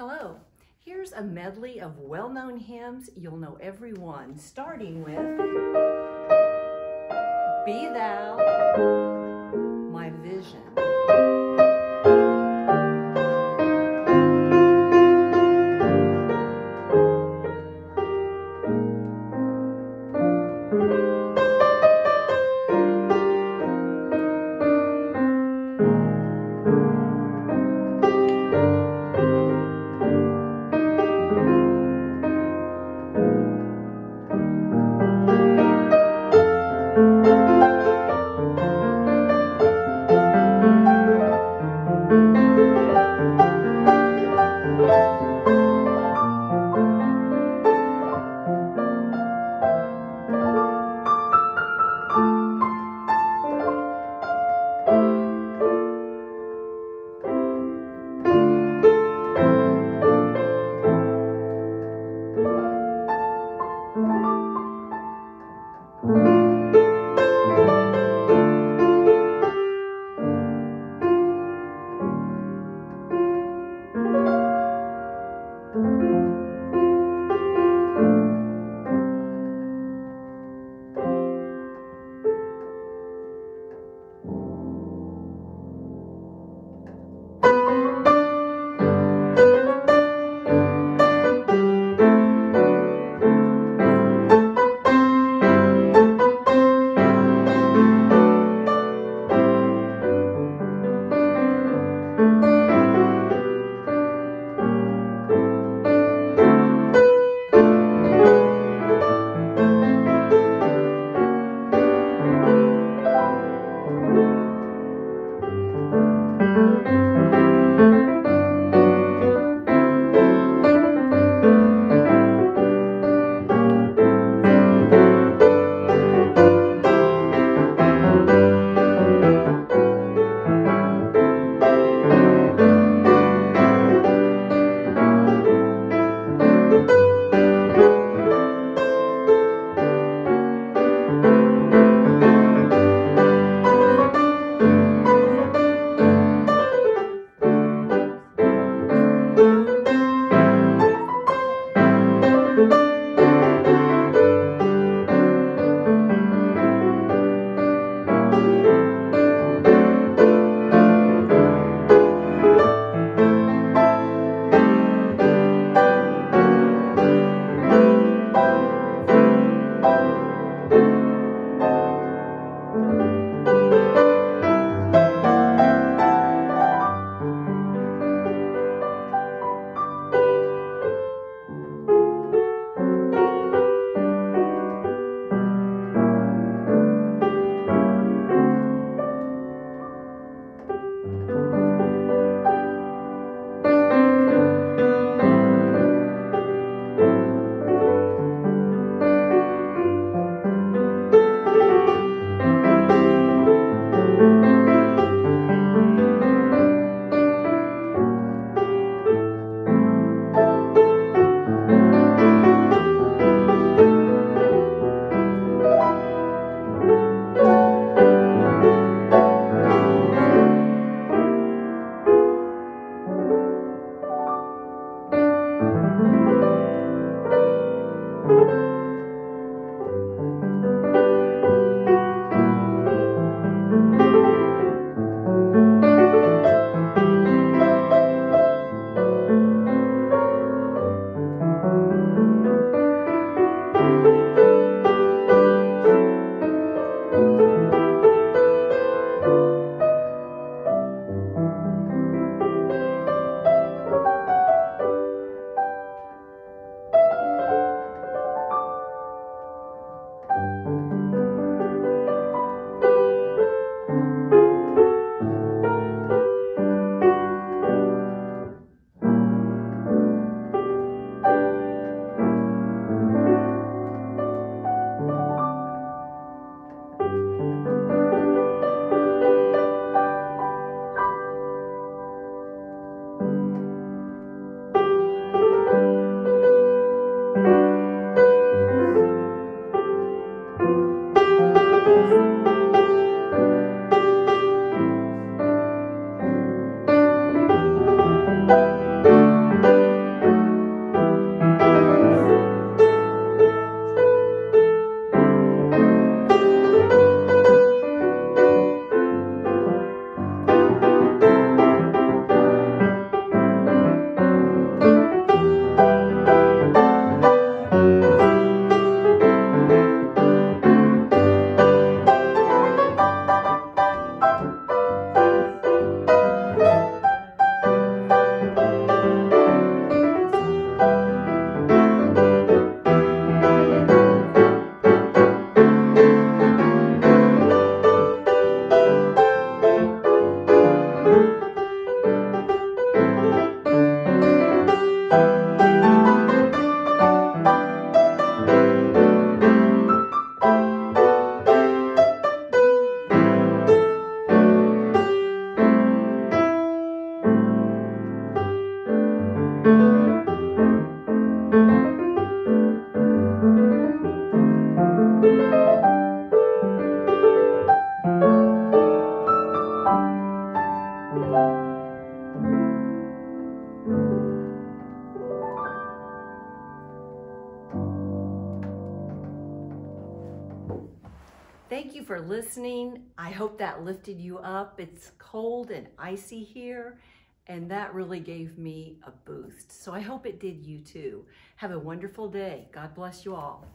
Hello, here's a medley of well-known hymns. You'll know every one, starting with Be Thou My Vision. for listening. I hope that lifted you up. It's cold and icy here, and that really gave me a boost. So I hope it did you too. Have a wonderful day. God bless you all.